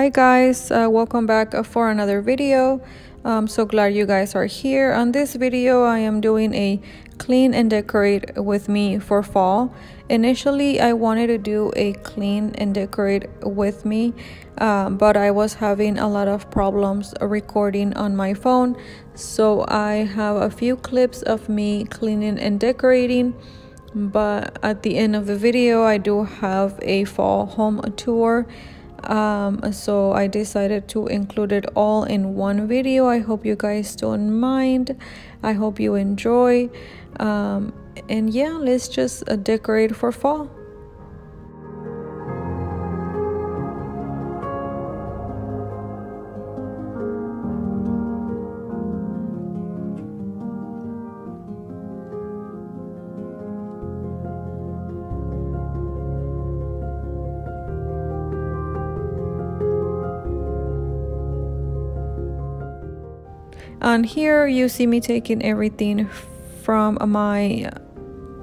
Hi guys, uh, welcome back for another video. I'm so glad you guys are here. On this video, I am doing a clean and decorate with me for fall. Initially, I wanted to do a clean and decorate with me, um, but I was having a lot of problems recording on my phone. So I have a few clips of me cleaning and decorating but at the end of the video i do have a fall home tour um, so I decided to include it all in one video. I hope you guys don't mind. I hope you enjoy. Um, and yeah let's just uh, decorate for fall and here you see me taking everything from my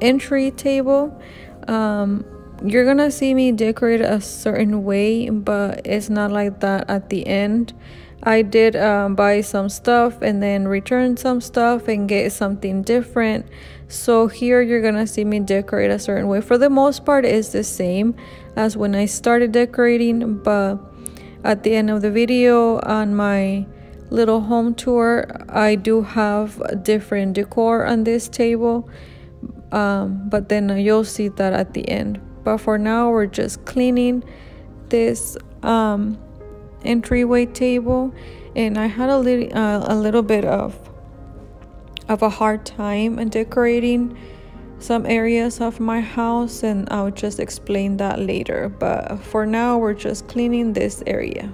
entry table. Um, you're gonna see me decorate a certain way but it's not like that at the end. I did um, buy some stuff and then return some stuff and get something different. So here you're gonna see me decorate a certain way. For the most part it's the same as when I started decorating but at the end of the video on my little home tour. I do have a different decor on this table um, but then you'll see that at the end. But for now we're just cleaning this um, entryway table and i had a little uh, a little bit of of a hard time in decorating some areas of my house and i'll just explain that later. But for now we're just cleaning this area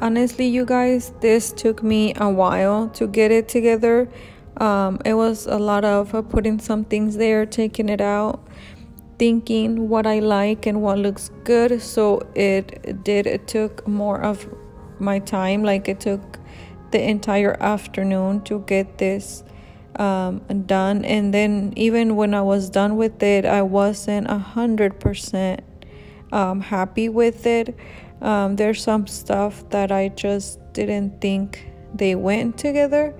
honestly you guys this took me a while to get it together. Um, it was a lot of uh, putting some things there taking it out thinking what i like and what looks good. So it did it took more of my time like it took the entire afternoon to get this um, done. And then even when i was done with it i wasn't a hundred percent um, happy with it um, there's some stuff that I just didn't think they went together,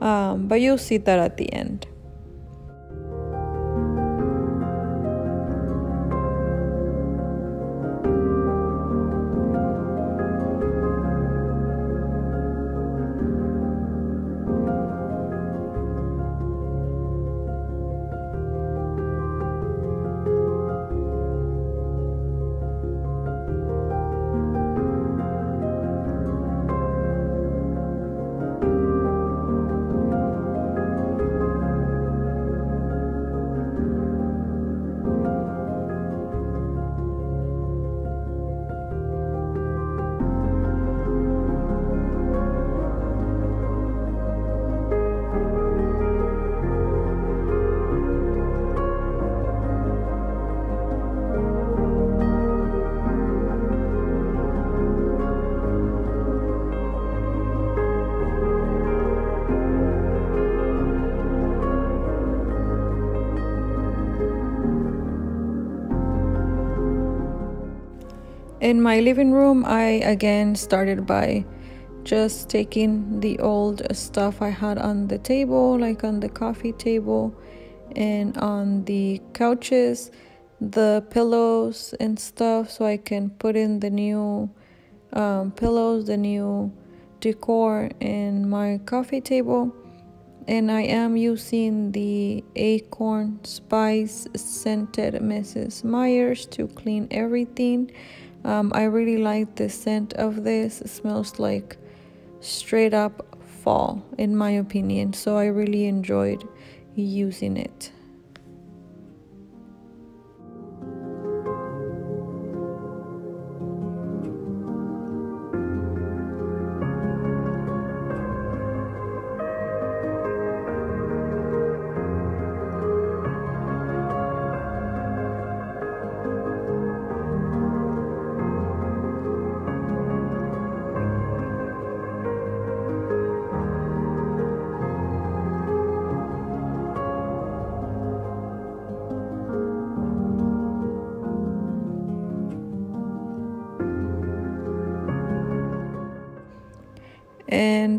um, but you'll see that at the end. In my living room, I again started by just taking the old stuff I had on the table, like on the coffee table and on the couches, the pillows and stuff, so I can put in the new um, pillows, the new decor in my coffee table. And I am using the Acorn Spice Scented Mrs. Meyer's to clean everything. Um, I really like the scent of this. It smells like straight up fall, in my opinion. So I really enjoyed using it.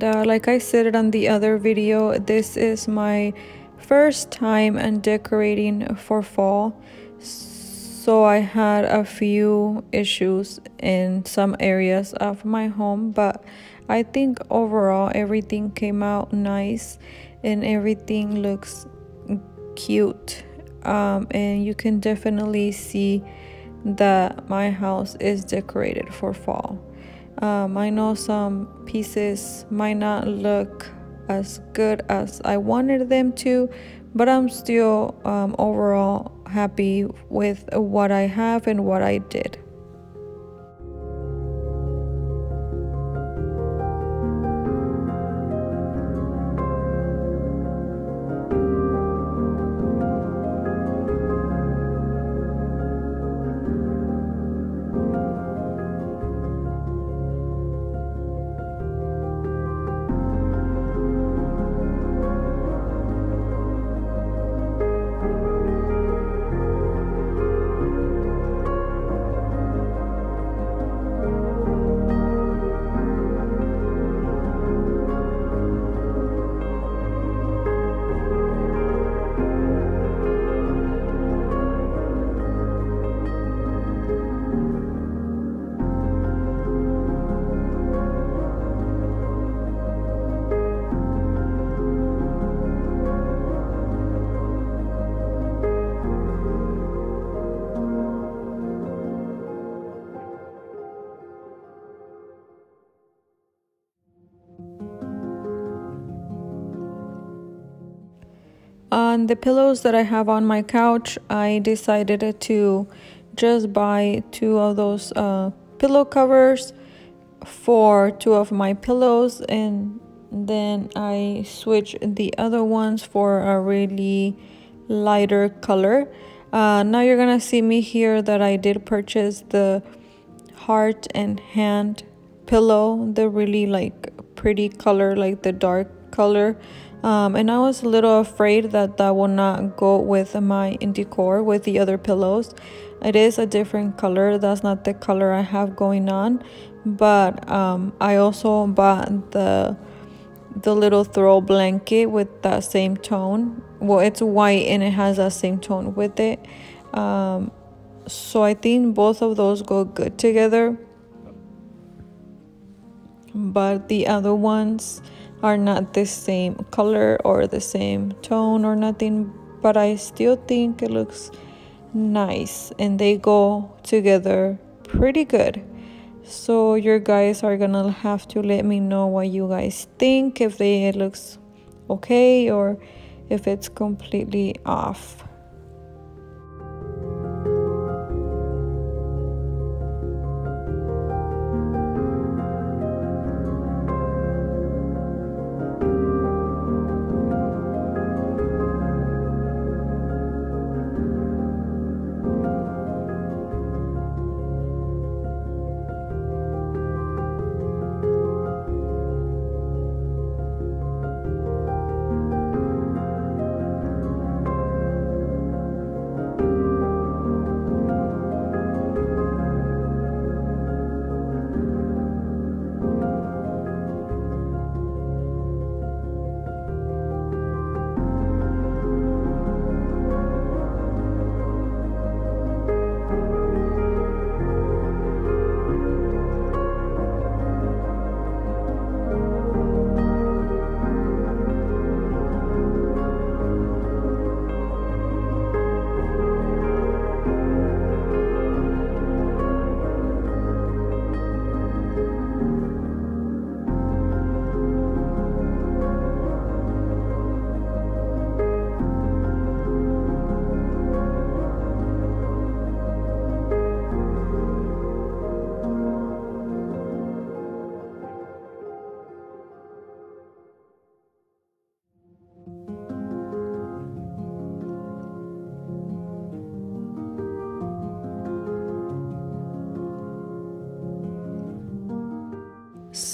And uh, like I said on the other video this is my first time and decorating for fall. So I had a few issues in some areas of my home but I think overall everything came out nice and everything looks cute. Um, and you can definitely see that my house is decorated for fall um, I know some pieces might not look as good as I wanted them to, but I'm still um, overall happy with what I have and what I did. On the pillows that I have on my couch, I decided to just buy two of those uh, pillow covers for two of my pillows and then I switch the other ones for a really lighter color. Uh, now you're gonna see me here that I did purchase the hearth and hand pillow, the really like pretty color, like the dark color um, and I was a little afraid that that will not go with my decor with the other pillows. It is a different color. That's not the color I have going on. But um, I also bought the the little throw blanket with that same tone. Well, it's white and it has that same tone with it. Um, so I think both of those go good together. But the other ones are not the same color or the same tone or nothing, but I still think it looks nice and they go together pretty good. So your guys are gonna have to let me know what you guys think if they it looks okay or if it's completely off.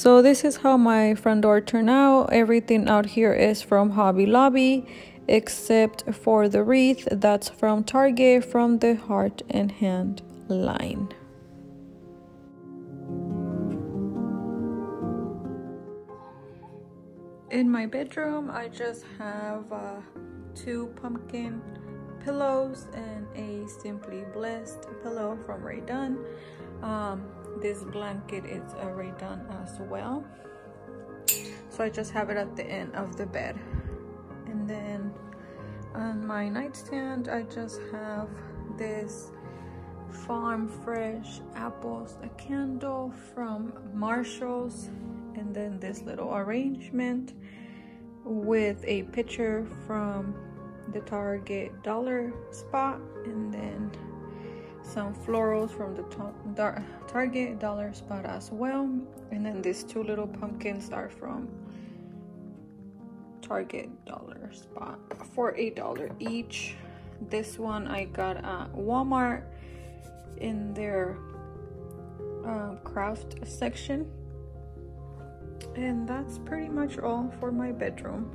So this is how my front door turned out. Everything out here is from Hobby Lobby except for the wreath that's from Target from the Hearth and Hand line. In my bedroom, I just have uh, two pumpkin pillows and a Simply Blessed pillow from Rae Dunn. Um, this blanket is already done as well. So I just have it at the end of the bed. And then on my nightstand, I just have this Farm Fresh Apples, a candle from Marshall's, and then this little arrangement with a picture from the Target dollar spot and then some florals from the Target dollar spot as well. And then these two little pumpkins are from Target dollar spot for eight dollar each. This one I got at Walmart in their uh, craft section. And that's pretty much all for my bedroom.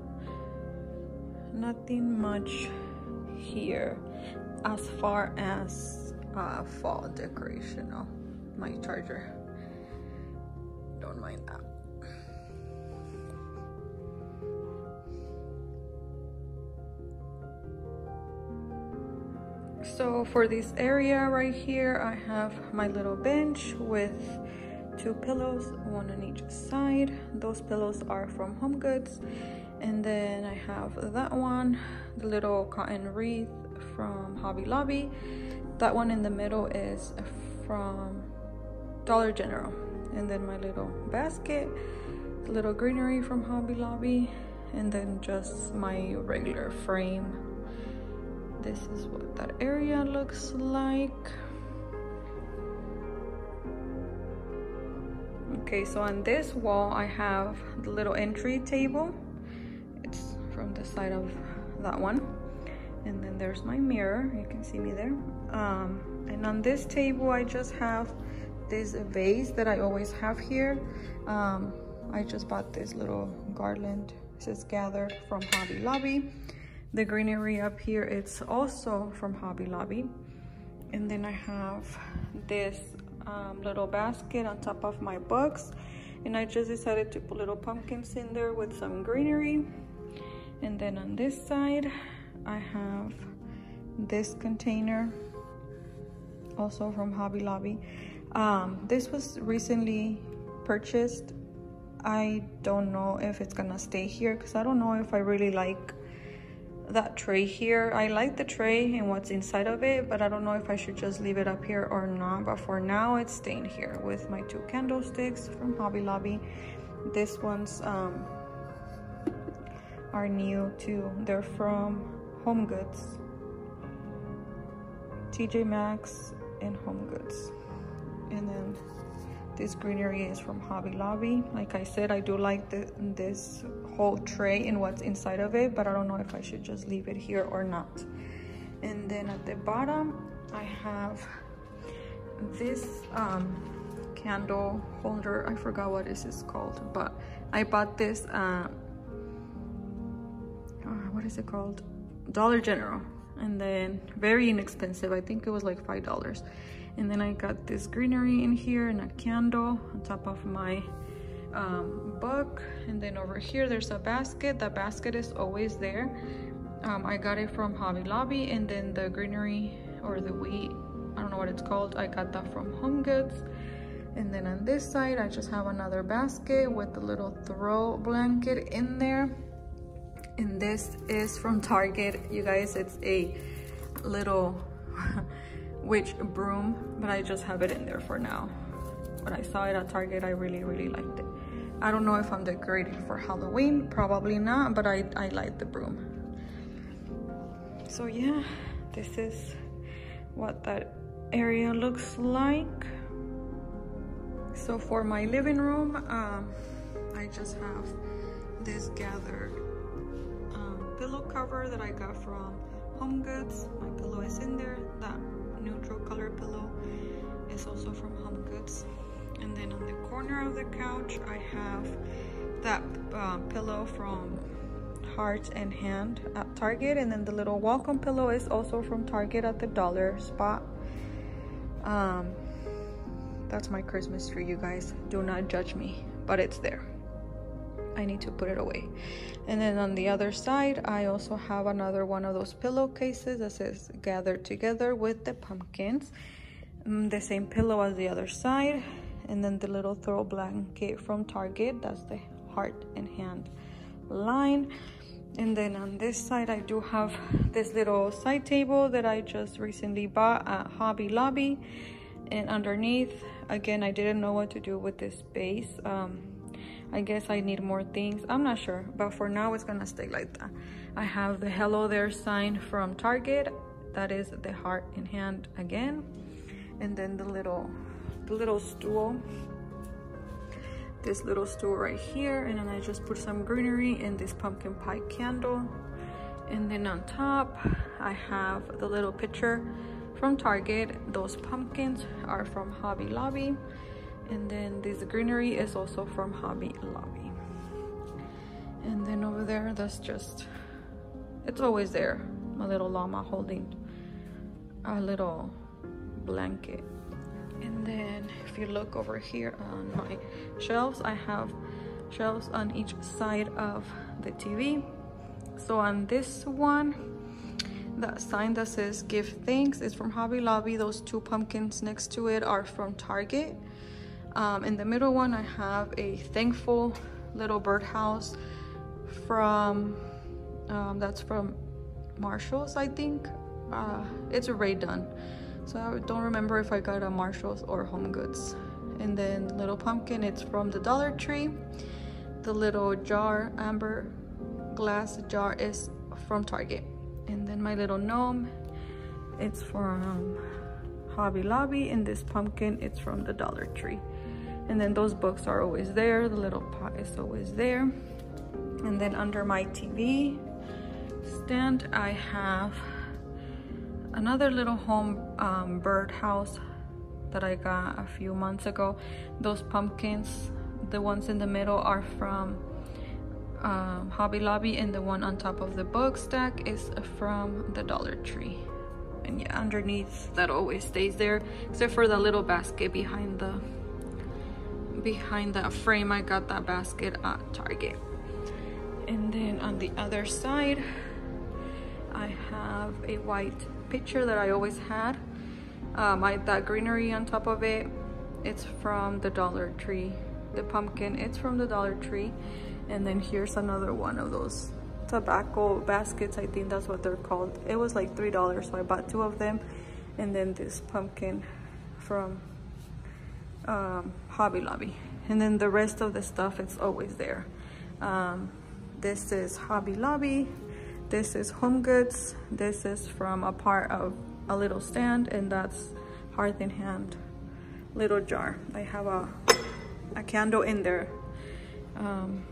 Nothing much here as far as uh, fall decoration oh my charger. Don't mind that. So for this area right here i have my little bench with two pillows one on each side. Those pillows are from home goods. And then I have that one the little cotton wreath from Hobby Lobby that one in the middle is from Dollar General. And then my little basket little greenery from Hobby Lobby and then just my regular frame. This is what that area looks like. Okay so on this wall I have the little entry table. It's from the side of that one. And then there's my mirror. You can see me there um, and on this table I just have this vase that I always have here. Um, I just bought this little garland. This is gathered from Hobby Lobby. The greenery up here it's also from Hobby Lobby. And then I have this um, little basket on top of my books. And I just decided to put little pumpkins in there with some greenery. And then on this side I have this container also from Hobby Lobby. Um, this was recently purchased. I don't know if it's gonna stay here because I don't know if I really like that tray here. I like the tray and what's inside of it but I don't know if I should just leave it up here or not. But for now it's staying here with my two candlesticks from Hobby Lobby. This one's um, are new too. They're from Home Goods. TJ Maxx and Home Goods. And then this greenery is from Hobby Lobby. Like I said, I do like the, this whole tray and what's inside of it, but I don't know if I should just leave it here or not. And then at the bottom, I have this um, candle holder. I forgot what this is called, but I bought this uh, what is it called? Dollar General. And then very inexpensive. I think it was like $5. And then I got this greenery in here and a candle on top of my um, book. And then over here, there's a basket. The basket is always there. Um, I got it from Hobby Lobby. And then the greenery or the wheat, I don't know what it's called. I got that from Home Goods. And then on this side, I just have another basket with a little throw blanket in there and this is from Target. You guys it's a little witch broom but I just have it in there for now. But I saw it at Target I really really liked it. I don't know if I'm decorating for Halloween probably not but I, I like the broom. So yeah this is what that area looks like. So for my living room um, I just have this gathered pillow cover that I got from Home Goods. My pillow is in there. That neutral color pillow is also from Home Goods. And then on the corner of the couch, I have that uh, pillow from Hearth and Hand at Target. And then the little welcome pillow is also from Target at the dollar spot. Um, that's my Christmas tree, you guys. Do not judge me, but it's there. I need to put it away. And then on the other side, I also have another one of those pillowcases that says gathered together with the pumpkins. Mm, the same pillow as the other side. And then the little throw blanket from Target. That's the hearth and hand line. And then on this side, I do have this little side table that I just recently bought at Hobby Lobby. And underneath, again, I didn't know what to do with this base. Um, I guess I need more things. I'm not sure, but for now it's gonna stay like that. I have the hello there sign from Target. That is the hearth in hand again. And then the little, the little stool. This little stool right here. And then I just put some greenery in this pumpkin pie candle. And then on top, I have the little picture from Target. Those pumpkins are from Hobby Lobby and then this greenery is also from Hobby Lobby. And then over there that's just it's always there. My little llama holding a little blanket. And then if you look over here on my shelves I have shelves on each side of the TV so on this one that sign that says give thanks is from Hobby Lobby. Those two pumpkins next to it are from Target um, in the middle one, I have a thankful little birdhouse from, um, that's from Marshall's, I think. Uh, it's already done. So I don't remember if I got a Marshall's or Home Goods. And then little pumpkin, it's from the Dollar Tree. The little jar, amber glass jar is from Target. And then my little gnome, it's from Hobby Lobby. And this pumpkin, it's from the Dollar Tree and then those books are always there. The little pot is always there. And then under my TV stand I have another little home um, bird house that I got a few months ago. Those pumpkins the ones in the middle are from um, Hobby Lobby and the one on top of the book stack is from the Dollar Tree. And yeah underneath that always stays there except for the little basket behind the behind that frame I got that basket at Target. And then on the other side I have a white picture that I always had. Um, I, that greenery on top of it it's from the Dollar Tree. The pumpkin it's from the Dollar Tree. And then here's another one of those tobacco baskets I think that's what they're called. It was like three dollars so I bought two of them. And then this pumpkin from um, Hobby Lobby. And then the rest of the stuff, it's always there. Um, this is Hobby Lobby. This is Home Goods. This is from a part of a little stand and that's Hearth in Hand little jar. I have a, a candle in there. Um,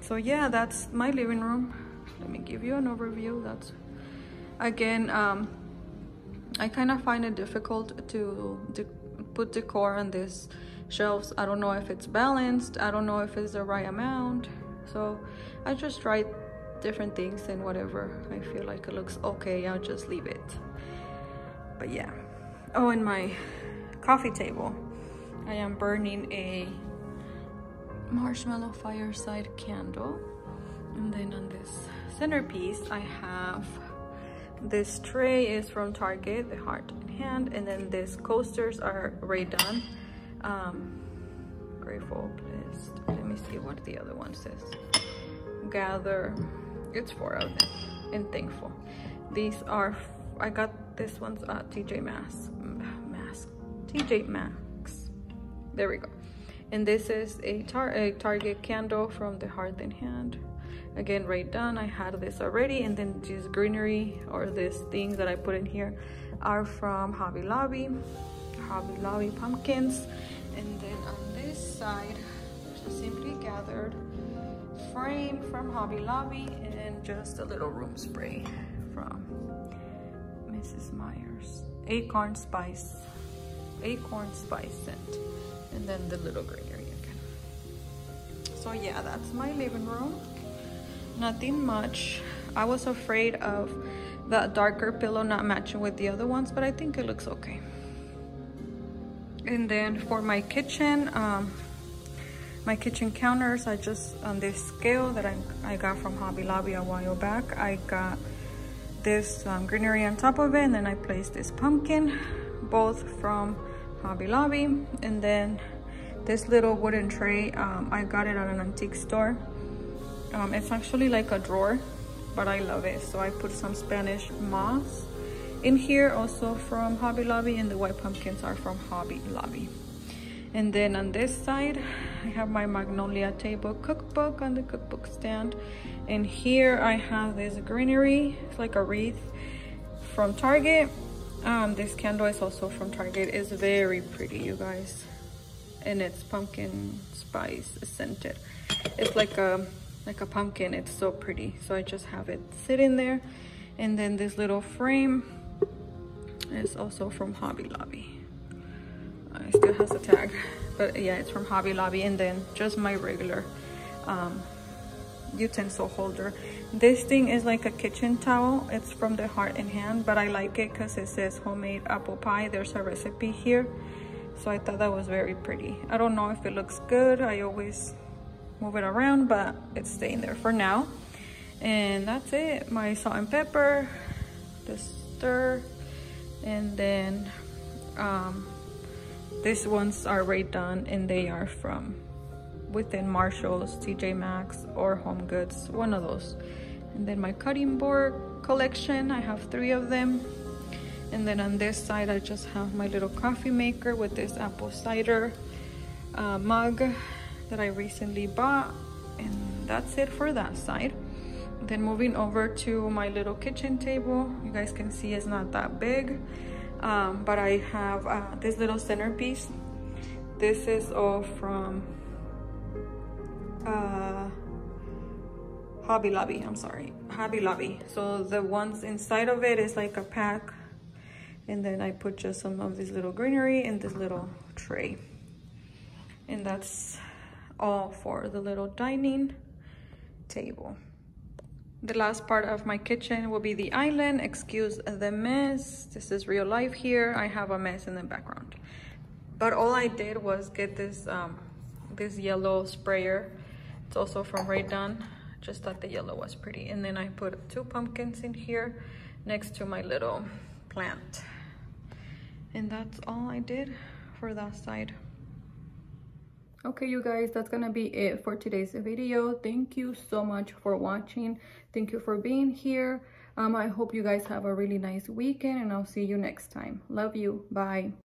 so yeah, that's my living room. Let me give you an overview. That's, again, um, I kind of find it difficult to, to put decor on these shelves. I don't know if it's balanced. I don't know if it's the right amount. So I just try different things and whatever I feel like it looks okay, I'll just leave it. But yeah. Oh, and my coffee table. I am burning a marshmallow fireside candle. And then on this centerpiece, I have this tray is from Target, the hearth in hand, and then these coasters are already done. Um, grateful, blessed. Let me see what the other one says. Gather, it's four of them, and thankful. These are, I got this one's at TJ Maxx, Mask, TJ Maxx. There we go. And this is a, tar a Target candle from the Hearth in Hand again right done i had this already and then this greenery or these things that i put in here are from hobby lobby hobby lobby pumpkins and then on this side just simply gathered frame from hobby lobby and just a little room spray from mrs meyer's acorn spice acorn spice scent. And then the little greenery again. So yeah, that's my living room. Nothing much. I was afraid of the darker pillow not matching with the other ones, but I think it looks okay. And then for my kitchen, um, my kitchen counters, I just, on this scale that I, I got from Hobby Lobby a while back, I got this um, greenery on top of it, and then I placed this pumpkin, both from Hobby Lobby, and then this little wooden tray, um, I got it at an antique store. Um, it's actually like a drawer, but I love it. So I put some Spanish moss in here, also from Hobby Lobby, and the white pumpkins are from Hobby Lobby. And then on this side, I have my Magnolia Table cookbook on the cookbook stand. And here I have this greenery, it's like a wreath from Target. Um, this candle is also from Target. It's very pretty, you guys. And it's pumpkin spice scented. It's like a like a pumpkin. It's so pretty. So I just have it sitting there. And then this little frame is also from Hobby Lobby. Uh, it still has a tag, but yeah, it's from Hobby Lobby. And then just my regular um, utensil holder. This thing is like a kitchen towel. It's from the Hearth and Hand, but I like it because it says homemade apple pie. There's a recipe here. So I thought that was very pretty. I don't know if it looks good. I always move it around, but it's staying there for now. And that's it. My salt and pepper, the stir, and then um, these ones are already done and they are from within Marshalls, TJ Maxx, or Home Goods, one of those. And then my cutting board collection, I have three of them. And then on this side, I just have my little coffee maker with this apple cider uh, mug that I recently bought. And that's it for that side. Then moving over to my little kitchen table, you guys can see it's not that big um, but I have uh, this little centerpiece. This is all from uh, Hobby Lobby, I'm sorry, Hobby Lobby. So the ones inside of it is like a pack and then I put just some of this little greenery in this little tray. And that's all for the little dining table. The last part of my kitchen will be the island. Excuse the mess. This is real life here. I have a mess in the background. But all I did was get this um, this yellow sprayer. It's also from Rae Dunn. Just thought the yellow was pretty. And then I put two pumpkins in here next to my little plant. And that's all I did for that side okay you guys that's gonna be it for today's video. Thank you so much for watching. Thank you for being here. Um i hope you guys have a really nice weekend and i'll see you next time. Love you. Bye